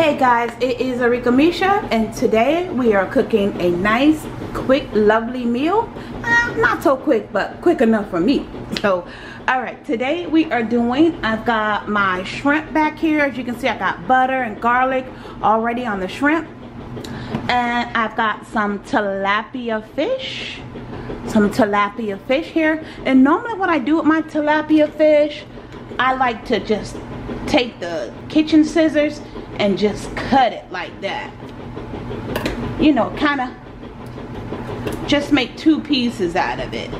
guys, it is Arickamisha and today we are cooking a nice, quick, lovely meal. Uh, not so quick, but quick enough for me. So, alright, today we are doing, I've got my shrimp back here. As you can see, I got butter and garlic already on the shrimp. And I've got some tilapia fish. Some tilapia fish here. And normally what I do with my tilapia fish, I like to just take the kitchen scissors and just cut it like that. You know, kind of just make two pieces out of it.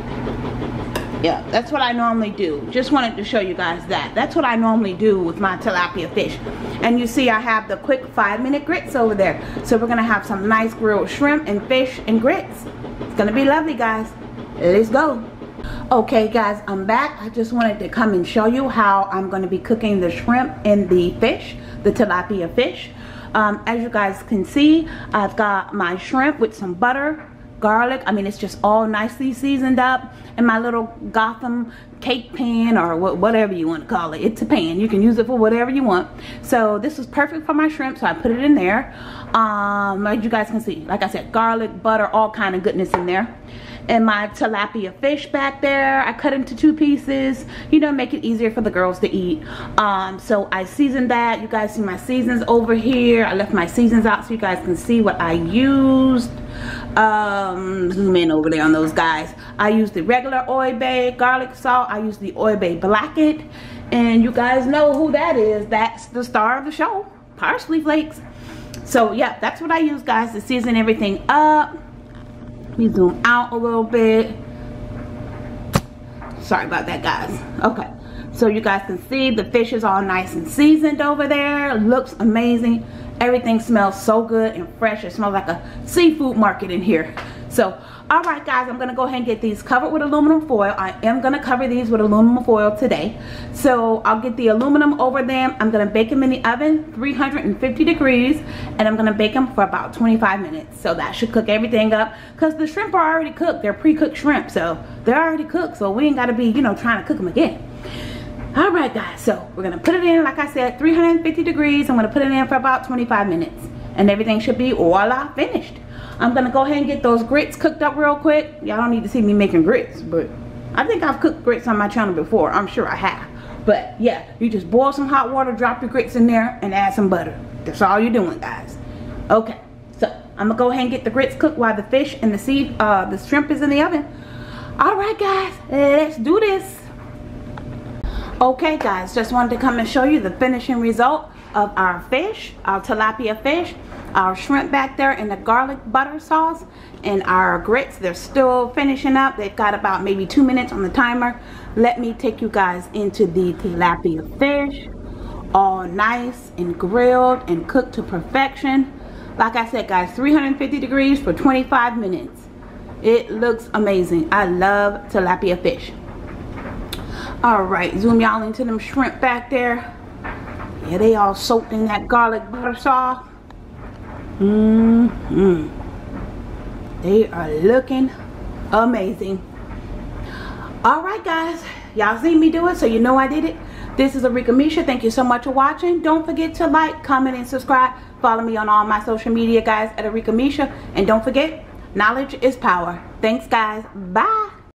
Yeah, that's what I normally do. Just wanted to show you guys that. That's what I normally do with my tilapia fish. And you see I have the quick five minute grits over there. So we're going to have some nice grilled shrimp and fish and grits. It's going to be lovely guys. Let's go. Okay guys, I'm back. I just wanted to come and show you how I'm going to be cooking the shrimp and the fish the tilapia fish. Um, as you guys can see, I've got my shrimp with some butter, garlic. I mean, it's just all nicely seasoned up in my little Gotham cake pan or whatever you want to call it. It's a pan. You can use it for whatever you want. So this was perfect for my shrimp, so I put it in there. Um, you guys can see, like I said, garlic, butter, all kind of goodness in there and my tilapia fish back there. I cut into two pieces, you know, make it easier for the girls to eat. Um, so I seasoned that. You guys see my seasons over here. I left my seasons out so you guys can see what I used. Um, zoom in over there on those guys. I use the regular Old Bay garlic salt. I use the Old Bay Blackened. And you guys know who that is. That's the star of the show, parsley flakes. So yeah, that's what I use guys to season everything up let me zoom out a little bit sorry about that guys okay so you guys can see the fish is all nice and seasoned over there. Looks amazing. Everything smells so good and fresh. It smells like a seafood market in here. So all right guys i'm gonna go ahead and get these covered with aluminum foil. I am gonna cover these with aluminum foil today. So i'll get the aluminum over them. I'm gonna bake them in the oven 350 degrees and i'm gonna bake them for about 25 minutes. So that should cook everything up. Because the shrimp are already cooked. They're pre-cooked shrimp. So they're already cooked. So we ain't got to be you know trying to cook them again all right guys so we're gonna put it in like i said 350 degrees i'm gonna put it in for about 25 minutes and everything should be voila finished I'm gonna go ahead and get those grits cooked up real quick. Y'all don't need to see me making grits, but I think I've cooked grits on my channel before. I'm sure I have. But yeah, you just boil some hot water, drop your grits in there, and add some butter. That's all you're doing, guys. Okay, so I'm gonna go ahead and get the grits cooked while the fish and the sea, uh, the shrimp is in the oven. All right, guys, let's do this. Okay, guys, just wanted to come and show you the finishing result of our fish, our tilapia fish our shrimp back there in the garlic butter sauce and our grits. They're still finishing up. They've got about maybe two minutes on the timer. Let me take you guys into the tilapia fish all nice and grilled and cooked to perfection. Like I said guys 350 degrees for 25 minutes. It looks amazing. I love tilapia fish all right zoom y'all into them shrimp back there yeah they all soaked in that garlic butter sauce Mm hmm They are looking amazing. Alright guys, y'all seen me do it so you know I did it. This is Arickamisha. Thank you so much for watching. Don't forget to like, comment, and subscribe. Follow me on all my social media guys at Arickamisha. And don't forget, knowledge is power. Thanks guys. Bye.